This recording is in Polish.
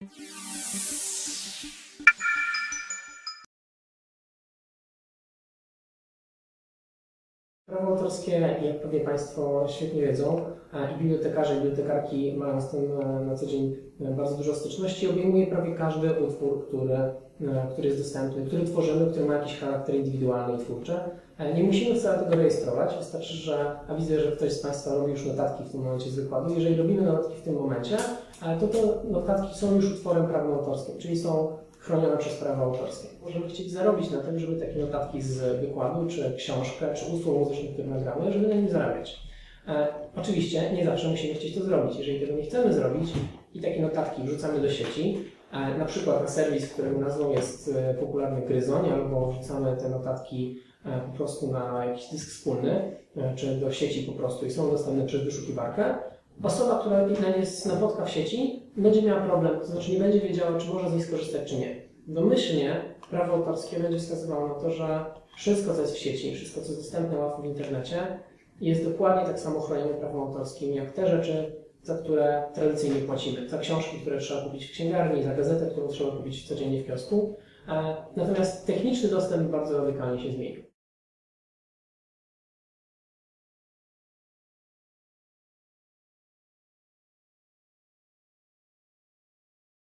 Thank you. Prawo autorskie, jak pewnie Państwo świetnie wiedzą, e, i bibliotekarze i bibliotekarki mają z tym e, na co dzień e, bardzo dużo styczności, obejmuje prawie każdy utwór, który, który jest dostępny, który tworzymy, który ma jakiś charakter indywidualny i twórczy. Nie musimy wcale tego rejestrować, wystarczy, że, a widzę, że ktoś z Państwa robi już notatki w tym momencie z wykładu. Jeżeli robimy notatki w tym momencie, to te notatki są już utworem prawnoautorskim, czyli są chroniona przez prawo autorskie. Możemy chcieć zarobić na tym, żeby takie notatki z wykładu, czy książkę, czy usług muzycznych, które nagramy, żeby na nim zarabiać. E, oczywiście nie zawsze musimy chcieć to zrobić. Jeżeli tego nie chcemy zrobić i takie notatki wrzucamy do sieci, e, na przykład na serwis, którego nazwą jest e, popularny Gryzoń, albo wrzucamy te notatki e, po prostu na jakiś dysk wspólny, e, czy do sieci po prostu i są dostępne przez wyszukiwarkę, osoba, która jest napotka w sieci, będzie miała problem, to znaczy nie będzie wiedziała, czy może z niej skorzystać, czy nie. Domyślnie prawo autorskie będzie wskazywało na to, że wszystko, co jest w sieci, wszystko, co jest dostępne łatwo w internecie, jest dokładnie tak samo chronione prawem autorskim, jak te rzeczy, za które tradycyjnie płacimy. Za książki, które trzeba kupić w księgarni, za gazetę, którą trzeba kupić codziennie w kiosku. E, natomiast techniczny dostęp bardzo radykalnie się zmienił.